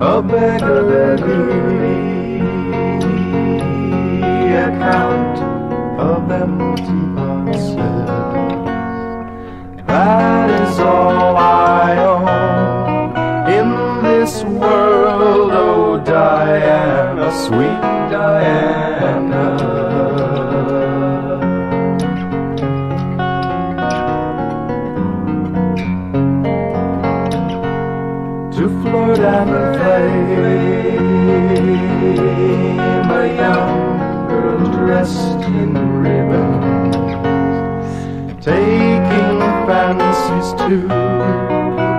beggarly account of empty boxes. That is all I own in this world, oh Diana, sweet Diana. to flirt and flame a young girl dressed in ribbons taking fancies to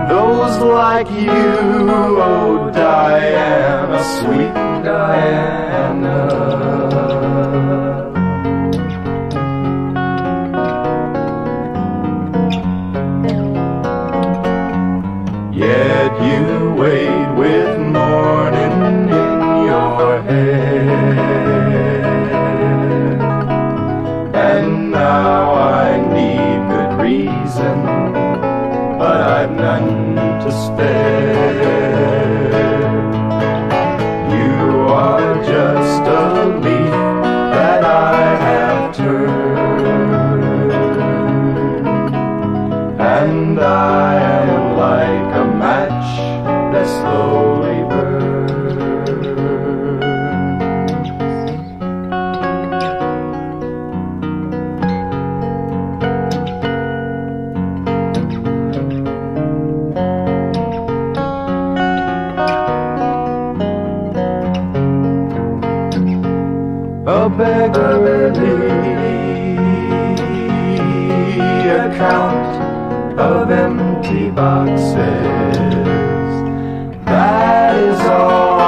those like you oh Diana sweet Diana Yet you wait with morning but I've none to spare. You are just a leaf that I have turned and I am like a match that's slowly a beggarly account of empty boxes. That is all.